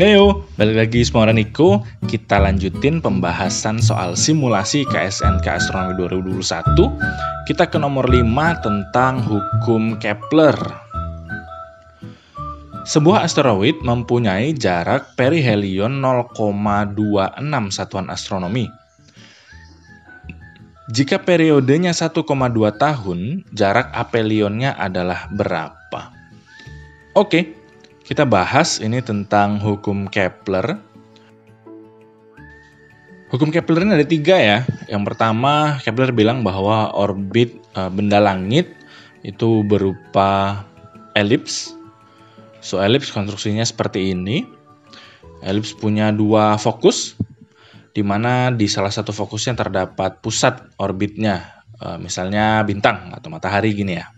Heyo, balik lagi semua Niko. Kita lanjutin pembahasan soal simulasi KSNK Astronomi 2021. Kita ke nomor 5 tentang hukum Kepler. Sebuah asteroid mempunyai jarak perihelion 0,26 satuan astronomi. Jika periodenya 1,2 tahun, jarak apelionnya adalah berapa? Oke, kita bahas ini tentang hukum Kepler. Hukum Kepler ini ada tiga ya. Yang pertama, Kepler bilang bahwa orbit e, benda langit itu berupa elips. So, elips konstruksinya seperti ini. Elips punya dua fokus, di mana di salah satu fokusnya terdapat pusat orbitnya, e, misalnya bintang atau matahari gini ya.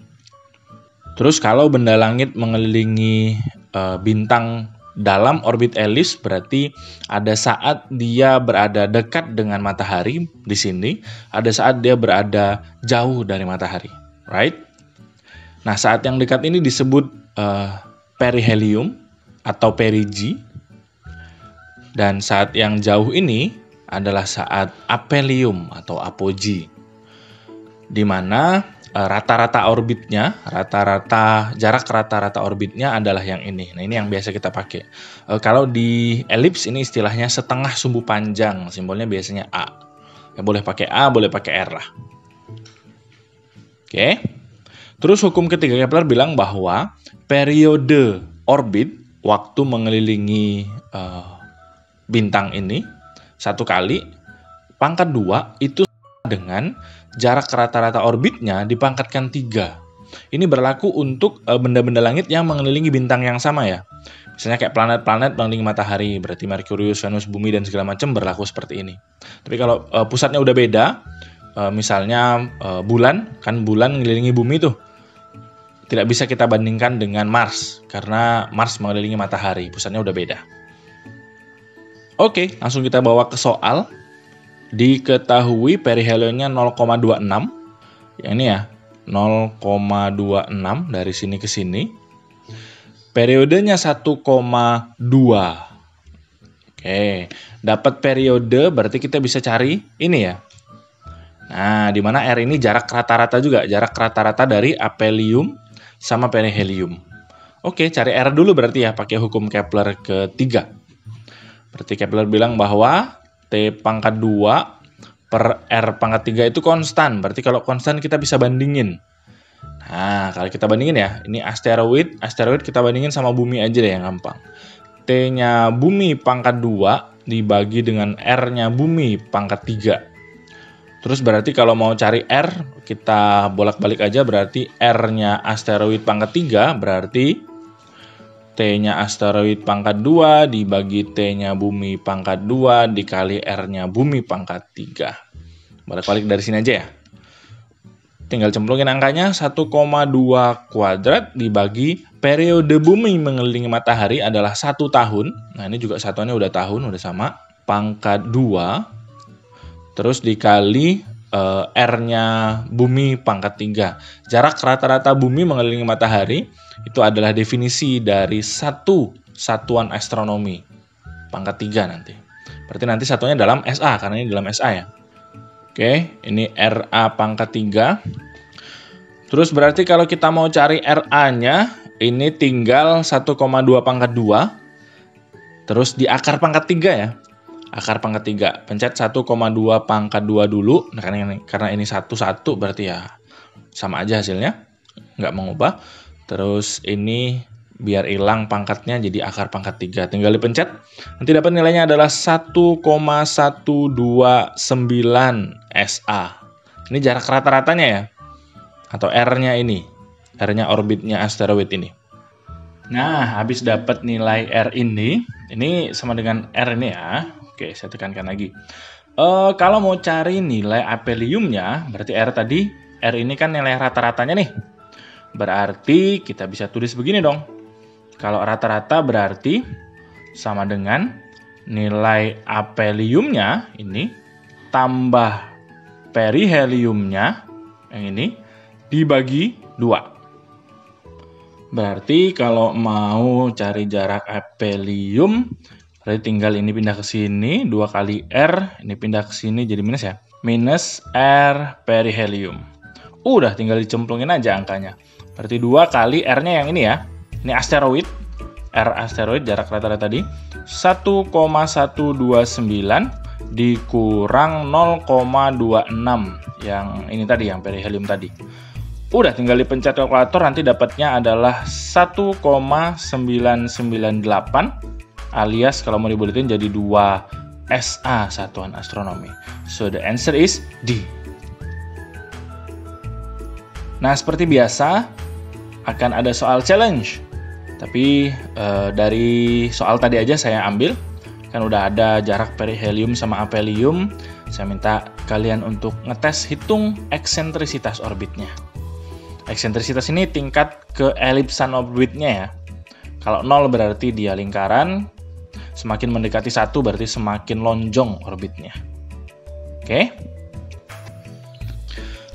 Terus kalau benda langit mengelilingi uh, bintang dalam orbit elips berarti ada saat dia berada dekat dengan matahari di sini, ada saat dia berada jauh dari matahari, right? Nah, saat yang dekat ini disebut uh, perihelium atau perigi. Dan saat yang jauh ini adalah saat aphelium atau apogee. Di mana rata-rata orbitnya, rata-rata jarak rata-rata orbitnya adalah yang ini. Nah, ini yang biasa kita pakai. E, kalau di elips ini istilahnya setengah sumbu panjang, simbolnya biasanya A. Ya boleh pakai A, boleh pakai R lah. Oke. Terus hukum ketiga Kepler bilang bahwa periode orbit waktu mengelilingi uh, bintang ini satu kali pangkat dua itu dengan jarak rata-rata orbitnya dipangkatkan tiga. Ini berlaku untuk eh, benda-benda langit yang mengelilingi bintang yang sama ya. Misalnya kayak planet-planet mengelilingi matahari, berarti Merkurius, Venus, Bumi dan segala macam berlaku seperti ini. Tapi kalau uh, pusatnya udah beda, uh, misalnya bulan, kan bulan mengelilingi bumi tuh. Tidak bisa kita bandingkan dengan Mars karena Mars mengelilingi matahari, pusatnya udah beda. Oke, langsung kita bawa ke soal. Diketahui perihelionnya 0,26. Ya ini ya, 0,26 dari sini ke sini. Periodenya 1,2. Oke, dapat periode berarti kita bisa cari ini ya. Nah, di mana R ini jarak rata-rata juga, jarak rata-rata dari aphelium sama perihelium. Oke, cari R dulu berarti ya, pakai hukum Kepler ketiga. Berarti Kepler bilang bahwa T pangkat 2 per R pangkat 3 itu konstan. Berarti kalau konstan kita bisa bandingin. Nah, kalau kita bandingin ya, ini asteroid, asteroid kita bandingin sama bumi aja deh yang gampang. T-nya bumi pangkat 2 dibagi dengan R-nya bumi pangkat 3. Terus berarti kalau mau cari R, kita bolak-balik aja berarti R-nya asteroid pangkat 3 berarti T-nya asteroid pangkat 2 dibagi T-nya bumi pangkat 2 dikali R-nya bumi pangkat 3. Balik-balik dari sini aja ya. Tinggal cemplungin angkanya 1,2 kuadrat dibagi periode bumi mengelilingi matahari adalah satu tahun. Nah ini juga satuannya udah tahun, udah sama. Pangkat 2 terus dikali uh, R-nya bumi pangkat 3. Jarak rata-rata bumi mengelilingi matahari itu adalah definisi dari satu satuan astronomi pangkat 3 nanti. Berarti nanti satunya dalam SA karena ini dalam SA ya. Oke, ini RA pangkat 3. Terus berarti kalau kita mau cari RA-nya ini tinggal 1,2 pangkat 2. Terus di akar pangkat 3 ya akar pangkat 3. Pencet 1,2 pangkat 2 dulu. Nah, karena ini, karena ini 1, 1 berarti ya sama aja hasilnya. Nggak mengubah. Terus ini biar hilang pangkatnya jadi akar pangkat 3. Tinggal dipencet. Nanti dapat nilainya adalah 1,129 SA. Ini jarak rata-ratanya ya. Atau R-nya ini. R-nya orbitnya asteroid ini. Nah, habis dapat nilai R ini, ini sama dengan R ini ya. Oke, saya tekankan lagi. Uh, kalau mau cari nilai apheliumnya, berarti R tadi, R ini kan nilai rata-ratanya nih. Berarti kita bisa tulis begini dong. Kalau rata-rata berarti sama dengan nilai apheliumnya ini tambah periheliumnya yang ini dibagi 2. Berarti kalau mau cari jarak apelium, berarti tinggal ini pindah ke sini, dua kali R, ini pindah ke sini jadi minus ya. Minus R perihelium. Udah tinggal dicemplungin aja angkanya. Berarti dua kali R-nya yang ini ya. Ini asteroid. R asteroid jarak rata-rata tadi 1,129 dikurang 0,26 yang ini tadi yang perihelium tadi. Udah tinggal dipencet kalkulator nanti dapatnya adalah 1,998 alias kalau mau dibuletin jadi 2 SA satuan astronomi. So the answer is D. Nah, seperti biasa akan ada soal challenge. Tapi uh, dari soal tadi aja saya ambil kan udah ada jarak perihelium sama apelium. Saya minta kalian untuk ngetes hitung eksentrisitas orbitnya. Eksentrisitas ini tingkat keelipsan orbitnya ya. Kalau nol berarti dia lingkaran, semakin mendekati satu berarti semakin lonjong orbitnya. Oke.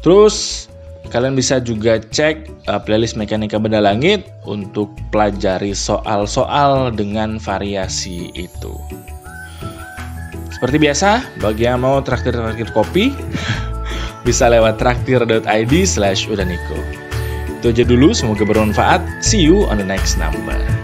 Terus kalian bisa juga cek uh, playlist mekanika benda langit untuk pelajari soal-soal dengan variasi itu. Seperti biasa, bagi yang mau traktir-traktir kopi, bisa lewat traktir.id slash udaniko. Itu aja dulu, semoga bermanfaat. See you on the next number.